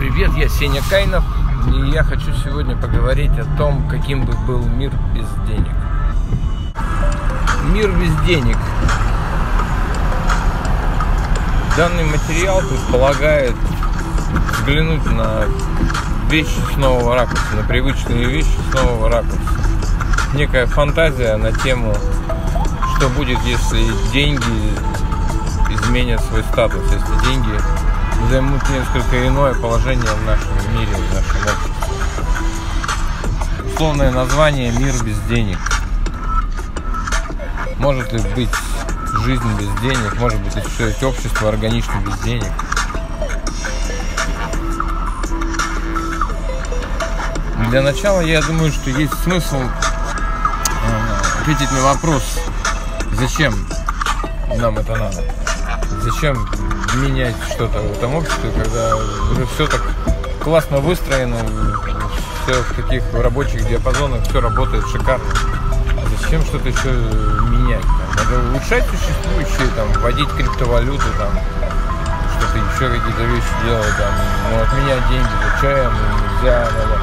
привет, я Сеня Кайнов, и я хочу сегодня поговорить о том, каким бы был мир без денег. Мир без денег. Данный материал предполагает взглянуть на вещи с нового ракурса, на привычные вещи с нового ракурса. Некая фантазия на тему, что будет, если деньги изменят свой статус, если деньги займут несколько иное положение в нашем мире, в нашем обществе. Условное название «Мир без денег». Может ли быть жизнь без денег? Может быть ли существовать общество органично без денег? Для начала я думаю, что есть смысл э, ответить на вопрос, зачем нам это надо? Зачем менять что-то в этом обществе, когда уже все так классно выстроено, все в таких рабочих диапазонах, все работает шикарно. Зачем что-то еще менять? Там? Надо улучшать существующие, там, вводить криптовалюту, там, что-то еще какие-то вещи делать, там, ну, отменять деньги, зачем, нельзя, надо.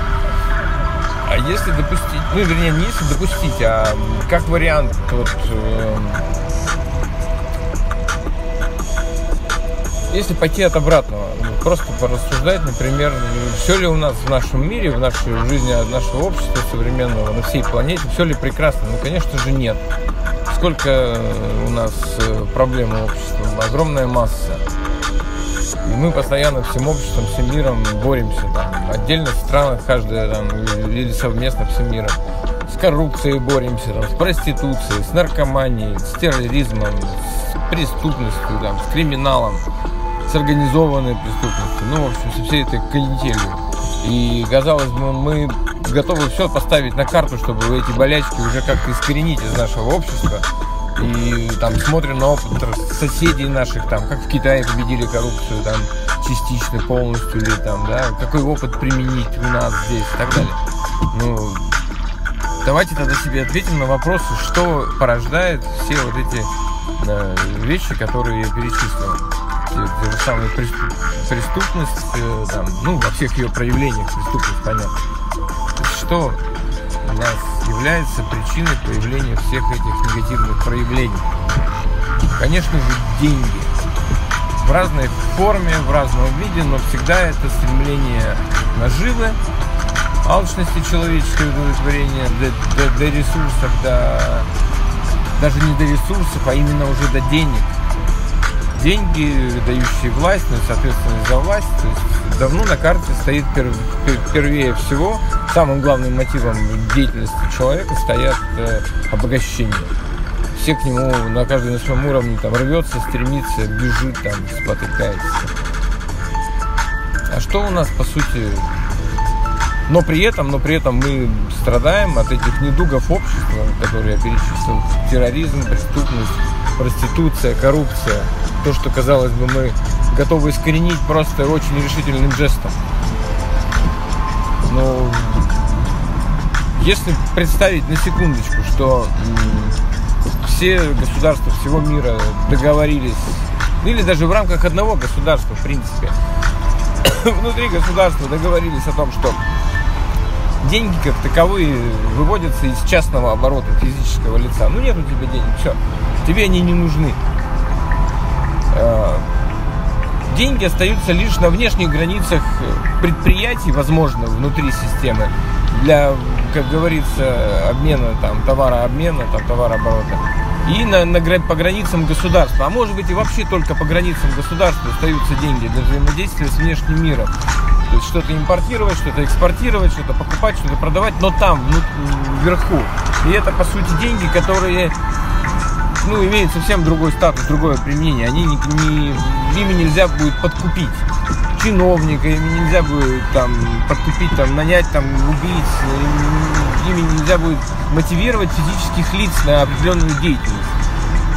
А если допустить, ну, вернее, не если допустить, а как вариант, вот, э, если пойти от обратного, ну, просто порассуждать, например, все ли у нас в нашем мире, в нашей жизни нашего общества современного, на всей планете, все ли прекрасно? Ну, конечно же, нет. Сколько у нас э, проблем у общества? Огромная масса. И мы постоянно всем обществом, всем миром боремся. Там, отдельно в странах, каждая там, или совместно всем миром. С коррупцией боремся, там, с проституцией, с наркоманией, с терроризмом, с преступностью, там, с криминалом с организованной преступностью, ну, в общем, со всей этой канителью. И, казалось бы, мы готовы все поставить на карту, чтобы эти болячки уже как-то искоренить из нашего общества. И там смотрим на опыт соседей наших, там, как в Китае победили коррупцию, там, частично, полностью или там, да, какой опыт применить у нас здесь и так далее. Ну, давайте тогда себе ответим на вопросы, что порождает все вот эти э, вещи, которые я перечислил же самые преступность, э, там, ну, во всех ее проявлениях преступность, понятно. Что у нас является причиной появления всех этих негативных проявлений? Конечно же, деньги. В разной форме, в разном виде, но всегда это стремление наживы, алчности человеческого удовлетворения до, до, до ресурсов, до, даже не до ресурсов, а именно уже до денег – деньги, дающие власть, ну и, за власть. То есть давно на карте стоит пер, пер, первее всего, самым главным мотивом деятельности человека стоят э, обогащение. Все к нему на каждом на своем уровне там рвется, стремится, бежит, там, спотыкается. А что у нас, по сути, но при этом, но при этом мы страдаем от этих недугов общества, которые я перечислил. Терроризм, преступность, проституция, коррупция то, что, казалось бы, мы готовы искоренить просто очень решительным жестом. Но если представить на секундочку, что все государства всего мира договорились, ну или даже в рамках одного государства, в принципе, внутри государства договорились о том, что деньги как таковые выводятся из частного оборота физического лица. Ну нет у тебя денег, все, тебе они не нужны. Э, деньги остаются лишь на внешних границах предприятий, возможно, внутри системы, для, как говорится, обмена, там, товарообмена, там, товарооборота. И на, на, по границам государства. А может быть и вообще только по границам государства остаются деньги для взаимодействия с внешним миром. То есть что-то импортировать, что-то экспортировать, что-то покупать, что-то продавать, но там, вверху. И это, по сути, деньги, которые ну, имеют совсем другой статус, другое применение. Они не, не, ими нельзя будет подкупить чиновника, ими нельзя будет там подкупить, там, нанять там убийц, ими нельзя будет мотивировать физических лиц на определенную деятельность.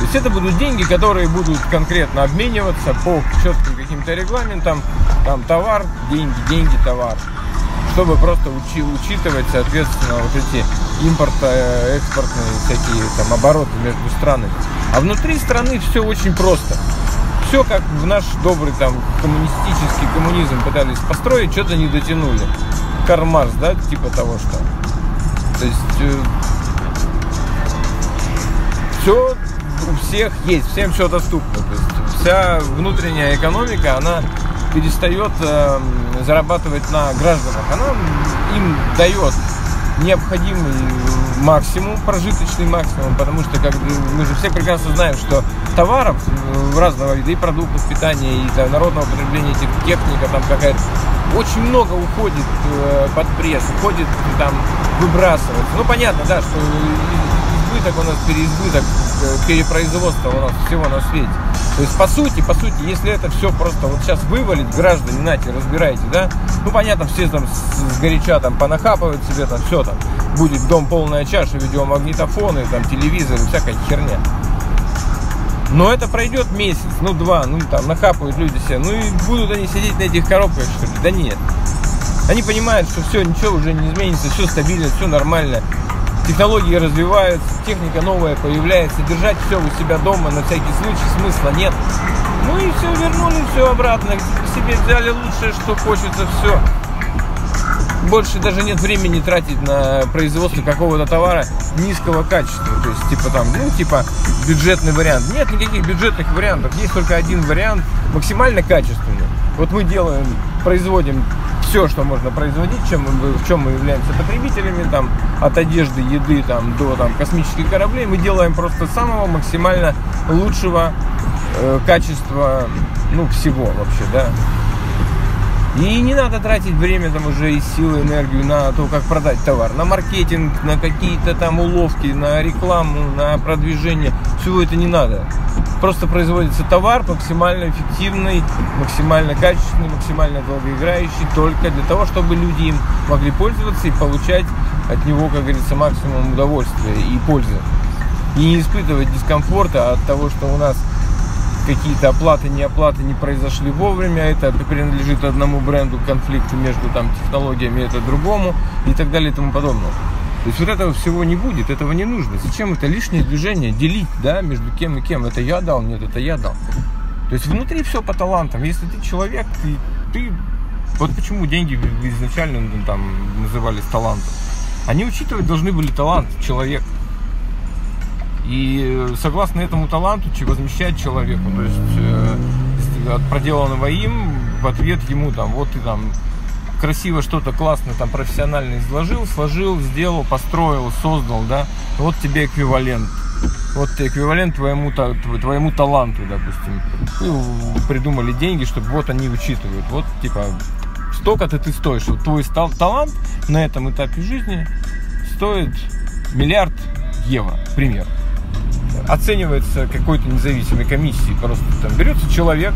То есть это будут деньги, которые будут конкретно обмениваться по четким каким-то регламентам, там товар, деньги, деньги, товар чтобы просто учи, учитывать, соответственно, вот эти импорто-экспортные всякие там обороты между странами. А внутри страны все очень просто. все как в наш добрый там коммунистический коммунизм пытались построить, что-то не дотянули. Карл да, типа того, что. То есть э, все всех есть, всем все доступно. То есть вся внутренняя экономика, она перестает э, зарабатывать на гражданах. Она им дает необходимый максимум, прожиточный максимум, потому что как мы же все прекрасно знаем, что товаров э, разного вида, и продуктов питания, и да, народного потребления, техника там какая-то, очень много уходит э, под пресс, уходит там выбрасывается. Ну понятно, да, что избыток у нас, переизбыток, э, перепроизводство у нас всего на свете. То есть, по сути, по сути, если это все просто вот сейчас вывалить, граждане, нате, разбирайте, да, ну, понятно, все там с, с горяча там понахапывают себе там все там, будет дом полная чаша, видеомагнитофоны, там, телевизоры, всякая херня. Но это пройдет месяц, ну, два, ну, там, нахапают люди себе, ну, и будут они сидеть на этих коробках, что ли? Да нет. Они понимают, что все, ничего уже не изменится, все стабильно, все нормально технологии развиваются, техника новая появляется, держать все у себя дома на всякий случай смысла нет. Ну и все, вернули все обратно, себе взяли лучшее, что хочется, все. Больше даже нет времени тратить на производство какого-то товара низкого качества. То есть, типа там, ну, типа бюджетный вариант. Нет никаких бюджетных вариантов. Есть только один вариант, максимально качественный. Вот мы делаем, производим все, что можно производить, чем мы, в чем мы являемся потребителями, там, от одежды, еды там, до там, космических кораблей, мы делаем просто самого максимально лучшего э, качества ну, всего вообще, да. И не надо тратить время там уже и силы, энергию на то, как продать товар, на маркетинг, на какие-то там уловки, на рекламу, на продвижение. Всего это не надо. Просто производится товар максимально эффективный, максимально качественный, максимально долгоиграющий, только для того, чтобы люди им могли пользоваться и получать от него, как говорится, максимум удовольствия и пользы. И не испытывать дискомфорта от того, что у нас какие-то оплаты, не оплаты не произошли вовремя, это принадлежит одному бренду, конфликты между там технологиями, это другому и так далее и тому подобное. То есть вот этого всего не будет, этого не нужно. Зачем это лишнее движение, делить, да, между кем и кем? Это я дал, нет, это я дал. То есть внутри все по талантам. Если ты человек, ты, ты вот почему деньги изначально ну, там назывались талантом. Они учитывать должны были талант человека. И согласно этому таланту возмещать человеку, то есть э, от проделанного им в ответ ему там, вот ты там красиво что-то классно там профессионально изложил, сложил, сделал, построил, создал, да, вот тебе эквивалент. Вот эквивалент твоему, твоему таланту, допустим. И придумали деньги, чтобы вот они учитывают. Вот типа столько-то ты стоишь. Вот твой талант на этом этапе жизни стоит миллиард евро, пример оценивается какой-то независимой комиссией. Просто там берется человек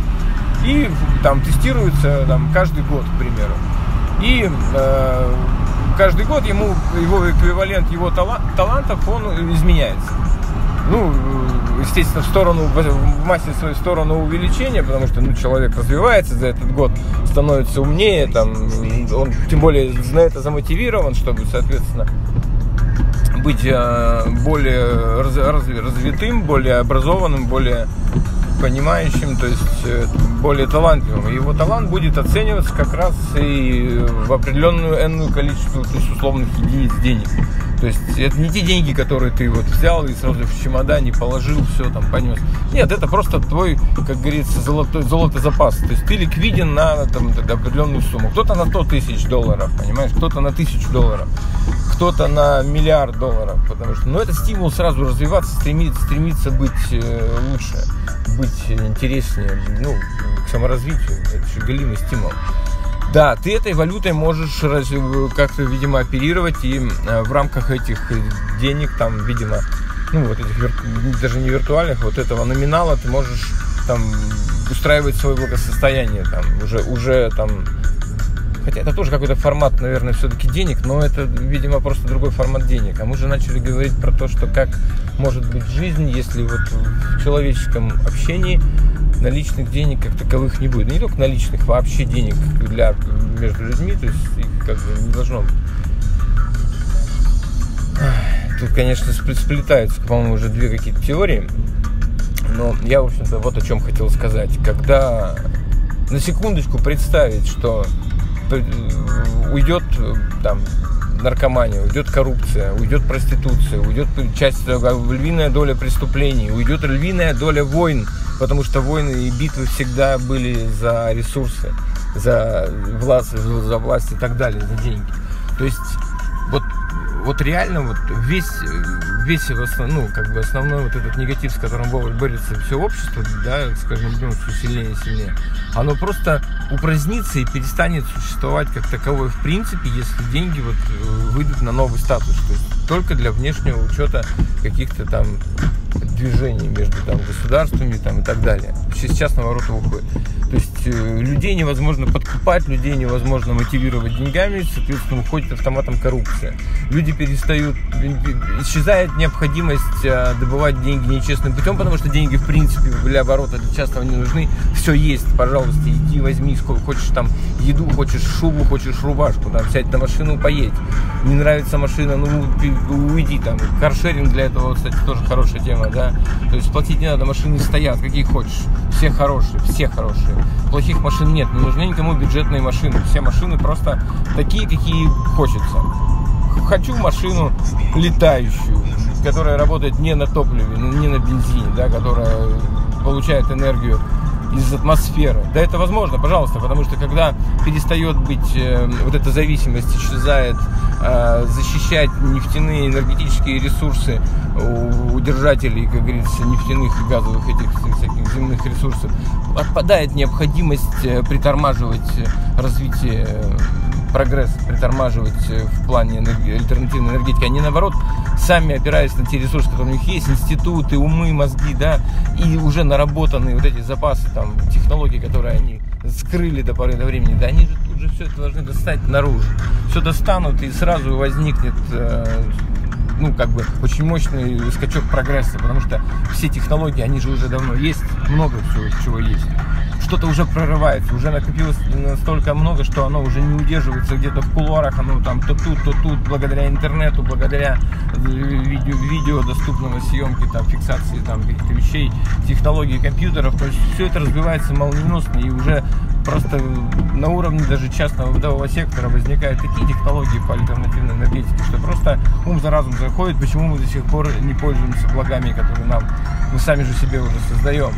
и там тестируется там, каждый год, к примеру. И э, каждый год ему его эквивалент его талант, талантов он изменяется. Ну, естественно, в сторону, в массе свою сторону увеличения, потому что ну, человек развивается за этот год, становится умнее, там, он тем более на замотивирован, чтобы, соответственно, быть э, более развитым, более образованным, более понимающим, то есть э, более талантливым. Его талант будет оцениваться как раз и в определенную энную количество то есть, условных единиц денег. То есть это не те деньги, которые ты вот взял и сразу в чемодане положил, все там понес. Нет, это просто твой, как говорится, золотой, золотой запас. То есть ты ликвиден на там, определенную сумму. Кто-то на 100 тысяч долларов, понимаешь, кто-то на тысячу долларов, кто-то на миллиард долларов. Потому что, ну, это стимул сразу развиваться, стремиться, стремиться быть э, лучше, быть интереснее, ну, к саморазвитию. Это же голимый стимул. Да, ты этой валютой можешь как-то, видимо, оперировать и э, в рамках этих денег, там, видимо, ну, вот этих, даже не виртуальных, вот этого номинала ты можешь там устраивать свое благосостояние, там, уже, уже там, хотя это тоже какой-то формат, наверное, все-таки денег, но это, видимо, просто другой формат денег. А мы же начали говорить про то, что как может быть жизнь, если вот в человеческом общении наличных денег как таковых не будет. Не только наличных, вообще денег для, между людьми, то есть их как бы не должно быть. Тут, конечно, сплетаются, по-моему, уже две какие-то теории. Но я, в общем-то, вот о чем хотел сказать. Когда на секундочку представить, что уйдет там наркомания, уйдет коррупция, уйдет проституция, уйдет часть, львиная доля преступлений, уйдет львиная доля войн, потому что войны и битвы всегда были за ресурсы, за власть, за власть и так далее, за деньги. То есть вот реально вот весь, весь ну, как бы основной вот этот негатив, с которым борется все общество, да, с каждым днем все сильнее и сильнее, оно просто упразднится и перестанет существовать как таковое в принципе, если деньги вот э, выйдут на новый статус, то есть только для внешнего учета каких-то там движений между там, государствами там, и так далее. Сейчас на ворота уходит. То есть э, людей невозможно подкупать, людей невозможно мотивировать деньгами, соответственно, уходит автоматом коррупция. Люди перестают, исчезает необходимость э, добывать деньги нечестным путем, потому что деньги, в принципе, для оборота для частного не нужны. Все есть, пожалуйста, иди возьми, сколько хочешь там еду, хочешь шубу, хочешь рубашку, там, сядь на машину, поедь. Не нравится машина, ну, уйди там. Каршеринг для этого, кстати, тоже хорошая тема, да. То есть платить не надо, машины стоят, какие хочешь. Все хорошие, все хорошие. Плохих машин нет, не нужны никому бюджетные машины. Все машины просто такие, какие хочется. Хочу машину летающую, которая работает не на топливе, не на бензине, да, которая получает энергию из атмосферы. Да, это возможно, пожалуйста, потому что когда перестает быть э, вот эта зависимость, исчезает э, защищать нефтяные энергетические ресурсы у, у держателей, как говорится, нефтяных и газовых этих всяких земных ресурсов, отпадает необходимость э, притормаживать развитие прогресс притормаживать э, в плане альтернативной энергетики, они наоборот сами опираясь на те ресурсы, которые у них есть, институты, умы, мозги, да, и уже наработанные вот эти запасы, там, технологии, которые они скрыли до поры до времени, да, они же тут же все это должны достать наружу. Все достанут и сразу возникнет э, ну, как бы, очень мощный скачок прогресса, потому что все технологии, они же уже давно есть, много всего, чего есть что-то уже прорывается, уже накопилось настолько много, что оно уже не удерживается где-то в кулуарах, оно там то тут, то тут, благодаря интернету, благодаря э, видео, видео доступного съемки, там, фиксации там, каких-то вещей, технологий компьютеров, то есть все это развивается молниеносно и уже просто на уровне даже частного бытового сектора возникают такие технологии по альтернативной энергетике, что просто ум за разум заходит, почему мы до сих пор не пользуемся благами, которые нам мы сами же себе уже создаем.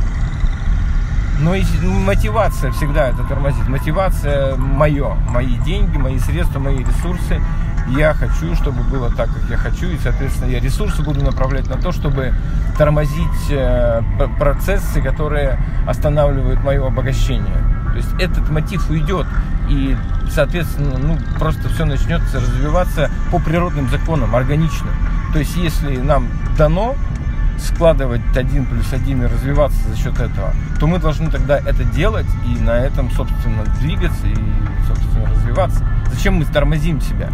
Но и мотивация всегда это тормозит. Мотивация мое, мои деньги, мои средства, мои ресурсы. Я хочу, чтобы было так, как я хочу, и, соответственно, я ресурсы буду направлять на то, чтобы тормозить э, процессы, которые останавливают мое обогащение. То есть этот мотив уйдет, и, соответственно, ну, просто все начнется развиваться по природным законам, органично. То есть если нам дано складывать один плюс один и развиваться за счет этого, то мы должны тогда это делать и на этом, собственно, двигаться и, собственно, развиваться. Зачем мы тормозим себя?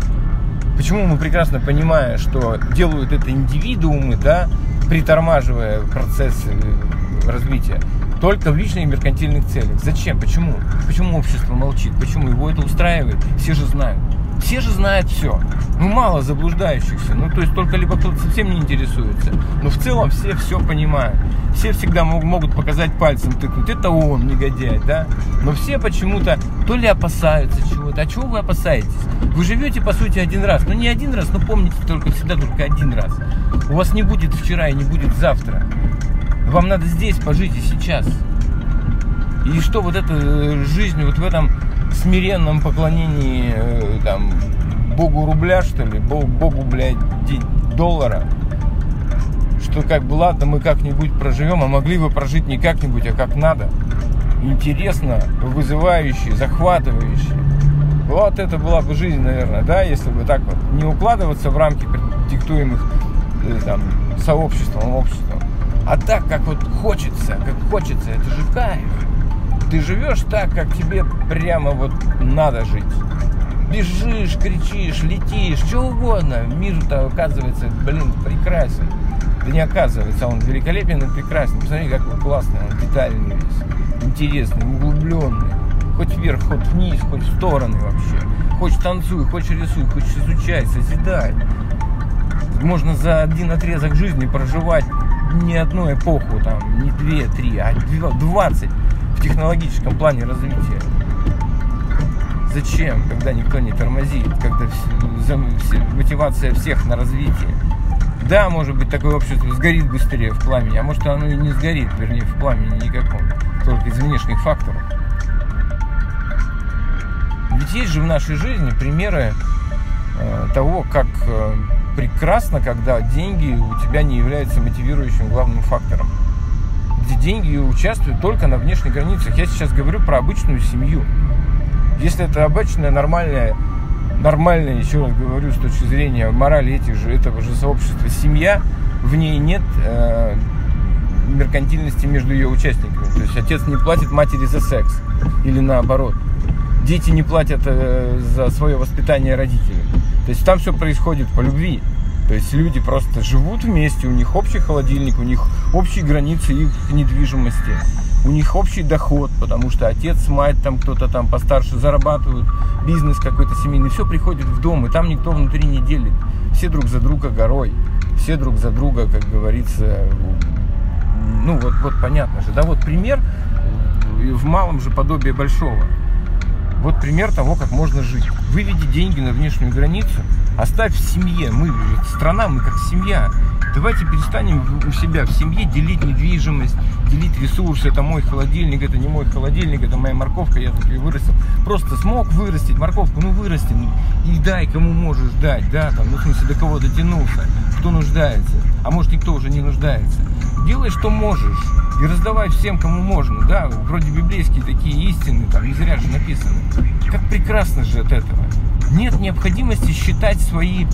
Почему мы прекрасно понимая, что делают это индивидуумы, да, притормаживая процессы развития, только в личных меркантильных целях. Зачем? Почему? Почему общество молчит? Почему его это устраивает? Все же знают. Все же знают все. Ну, мало заблуждающихся. Ну, то есть только либо кто-то совсем не интересуется. Но в целом все все понимают. Все всегда могут, показать пальцем, тыкнуть. Это он, негодяй, да? Но все почему-то то ли опасаются чего-то. А чего вы опасаетесь? Вы живете, по сути, один раз. Ну, не один раз, но помните только всегда только один раз. У вас не будет вчера и не будет завтра. Вам надо здесь пожить и сейчас. И что вот эта э, жизнь вот в этом смиренном поклонении э, там, богу рубля, что ли, богу, блядь, доллара, что как бы ладно, мы как-нибудь проживем, а могли бы прожить не как-нибудь, а как надо. Интересно, вызывающе, захватывающе. Вот это была бы жизнь, наверное, да, если бы так вот не укладываться в рамки диктуемых э, там, сообществом, обществом, а так, как вот хочется, как хочется, это же кайф ты живешь так, как тебе прямо вот надо жить. Бежишь, кричишь, летишь, что угодно. Мир-то оказывается, блин, прекрасен. Да не оказывается, он великолепен и прекрасен. Посмотри, как он классный, он детальный весь, интересный, углубленный. Хоть вверх, хоть вниз, хоть в стороны вообще. Хочешь танцуй, хочешь рисуй, хочешь изучай, созидай. Можно за один отрезок жизни проживать не одну эпоху, там, не две, три, а 20 технологическом плане развития. Зачем, когда никто не тормозит, когда мотивация всех на развитие? Да, может быть, такое общество сгорит быстрее в пламени, а может оно и не сгорит, вернее, в пламени никаком, только из внешних факторов. Ведь есть же в нашей жизни примеры э, того, как э, прекрасно, когда деньги у тебя не являются мотивирующим главным фактором. Где деньги участвуют только на внешних границах. Я сейчас говорю про обычную семью. Если это обычная, нормальная, нормальная, еще раз говорю, с точки зрения морали этих же, этого же сообщества, семья, в ней нет э, меркантильности между ее участниками. То есть отец не платит матери за секс или наоборот. Дети не платят э, за свое воспитание родителей. То есть там все происходит по любви. То есть люди просто живут вместе, у них общий холодильник, у них общие границы их недвижимости, у них общий доход, потому что отец, мать, там кто-то там постарше зарабатывают, бизнес какой-то семейный, все приходит в дом, и там никто внутри не делит. Все друг за друга горой, все друг за друга, как говорится, ну вот, вот понятно же, да, вот пример в малом же подобие большого. Вот пример того, как можно жить. Выведи деньги на внешнюю границу, оставь в семье. Мы страна, мы как семья. Давайте перестанем у себя в семье делить недвижимость, делить ресурсы. Это мой холодильник, это не мой холодильник, это моя морковка, я тут ее вырастил. Просто смог вырастить морковку, ну вырасти. И дай, кому можешь дать, да, там, ну в смысле, до кого дотянулся, кто нуждается. А может никто уже не нуждается. Делай, что можешь и раздавай всем, кому можно, да, вроде библейские такие истины, там не зря же написаны. Как прекрасно же от этого. Нет необходимости считать свои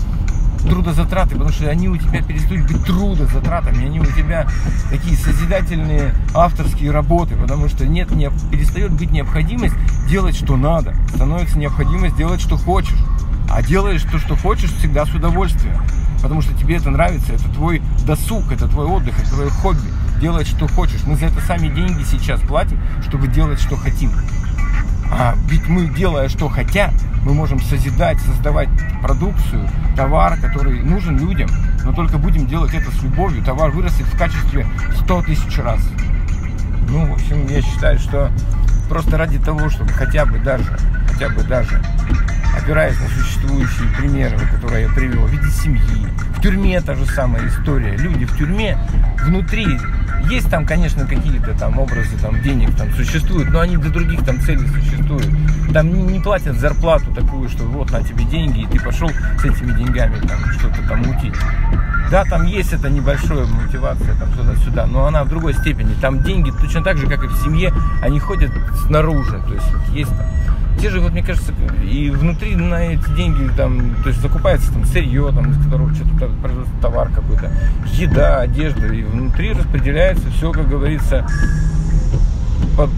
трудозатраты, потому что они у тебя перестают быть трудозатратами, они у тебя такие созидательные авторские работы, потому что нет, не, перестает быть необходимость делать, что надо, становится необходимость делать, что хочешь. А делаешь то, что хочешь, всегда с удовольствием. Потому что тебе это нравится, это твой досуг, это твой отдых, это твое хобби делать, что хочешь. Мы за это сами деньги сейчас платим, чтобы делать, что хотим. А ведь мы, делая, что хотя, мы можем созидать, создавать продукцию, товар, который нужен людям, но только будем делать это с любовью. Товар вырастет в качестве 100 тысяч раз. Ну, в общем, я считаю, что просто ради того, чтобы хотя бы даже, хотя бы даже, опираясь на существующие примеры, которые я привел, в виде семьи, в тюрьме та же самая история. Люди в тюрьме внутри есть там, конечно, какие-то там образы там денег там существуют, но они для других там целей существуют. Там не, не платят зарплату такую, что вот на тебе деньги, и ты пошел с этими деньгами там что-то там мутить. Да, там есть эта небольшая мотивация там сюда-сюда, но она в другой степени. Там деньги точно так же, как и в семье, они ходят снаружи. То есть есть там те же, вот мне кажется, и внутри на эти деньги там, то есть закупается там сырье, там, из которого что-то производится товар какой-то, еда, одежда, и внутри распределяется все, как говорится, по,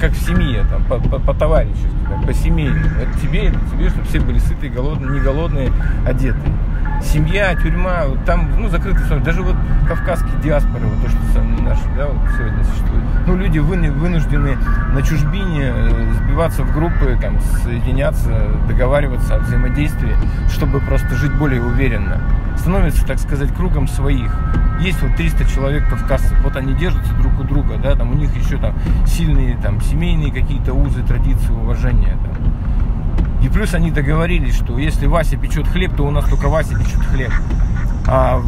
как в семье, там, по, по, по товарищески, по семейному. Это тебе, это тебе, чтобы все были сытые, голодные, не голодные, одетые семья, тюрьма, там, ну, закрытый сон. Даже вот кавказские диаспоры, вот то, что наши, да, вот сегодня существует. Ну, люди вынуждены на чужбине э, сбиваться в группы, там, соединяться, договариваться о взаимодействии, чтобы просто жить более уверенно. Становится, так сказать, кругом своих. Есть вот 300 человек кавказцев, вот они держатся друг у друга, да, там у них еще там сильные там семейные какие-то узы, традиции, уважения, там и плюс они договорились, что если Вася печет хлеб, то у нас только Вася печет хлеб. А,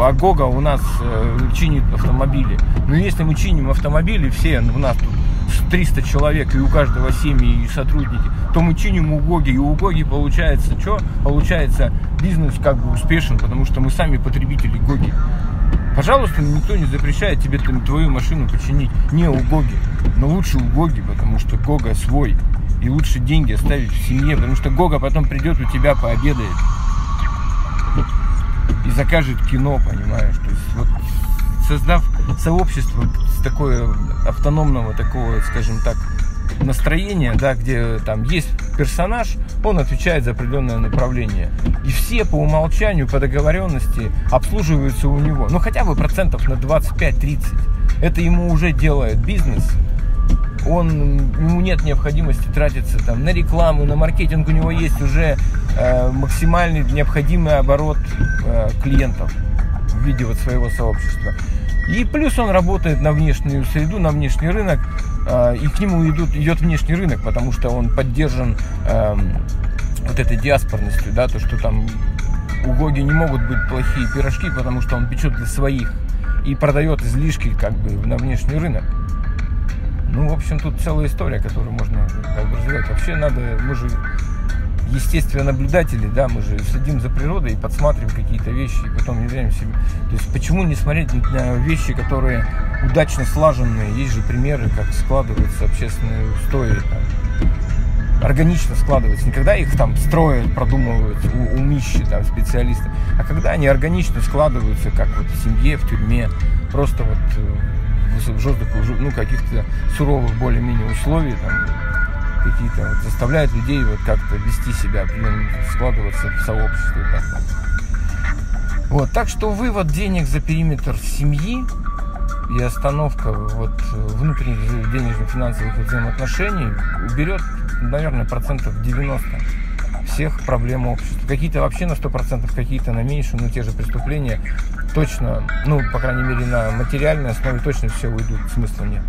а Гога у нас э, чинит автомобили. Но если мы чиним автомобили, все у нас тут 300 человек, и у каждого семьи и сотрудники, то мы чиним у Гоги, и у Гоги получается что? Получается бизнес как бы успешен, потому что мы сами потребители Гоги. Пожалуйста, никто не запрещает тебе твою машину починить не у Гоги, но лучше у Гоги, потому что Гога свой. И лучше деньги оставить в семье, потому что Гога потом придет у тебя пообедает и закажет кино, понимаешь? То есть вот создав сообщество с такое автономного такого, скажем так, настроения, да, где там есть персонаж, он отвечает за определенное направление. И все по умолчанию, по договоренности обслуживаются у него. Ну хотя бы процентов на 25-30. Это ему уже делает бизнес, он, ему нет необходимости тратиться там, на рекламу, на маркетинг, у него есть уже э, максимальный необходимый оборот э, клиентов в виде вот своего сообщества. И плюс он работает на внешнюю среду, на внешний рынок, э, и к нему идут, идет внешний рынок, потому что он поддержан э, вот этой диаспорностью, да, то, что там у Гоги не могут быть плохие пирожки, потому что он печет для своих и продает излишки как бы на внешний рынок. Ну, в общем, тут целая история, которую можно как бы развивать. Вообще надо, мы же естественно наблюдатели, да, мы же следим за природой и подсматриваем какие-то вещи, и потом внедряем себе. То есть почему не смотреть на вещи, которые удачно слаженные? Есть же примеры, как складываются общественные устои, там, органично складываются. Не когда их там строят, продумывают умищи, там, специалисты, а когда они органично складываются, как вот в семье, в тюрьме, просто вот э, в жестких, ну, каких-то суровых более-менее условий, там, какие-то вот, заставляют людей вот как-то вести себя, складываться в сообществе. Так. Вот, так что вывод денег за периметр семьи и остановка вот внутренних денежных финансовых взаимоотношений уберет, наверное, процентов 90 всех проблем общества. Какие-то вообще на 100%, какие-то на меньше, но те же преступления точно, ну, по крайней мере, на материальной основе точно все уйдут, смысла нет.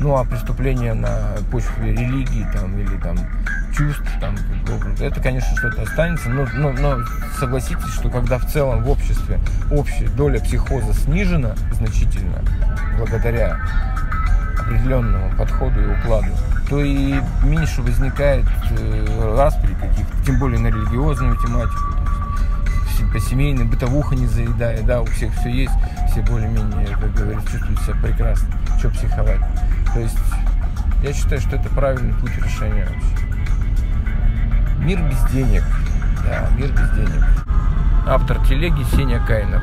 Ну, а преступления на почве религии там, или там чувств, там, это, конечно, что-то останется, но, но, но согласитесь, что когда в целом в обществе общая доля психоза снижена значительно, благодаря определенному подходу и укладу, то и меньше возникает э, распри каких-то, тем более на религиозную тематику, по семейной, бытовуха не заедая, да, у всех все есть, все более-менее, как говорится, чувствуют себя прекрасно, что психовать. То есть я считаю, что это правильный путь решения вообще. Мир без денег. Да, мир без денег. Автор телеги Сеня Кайнов.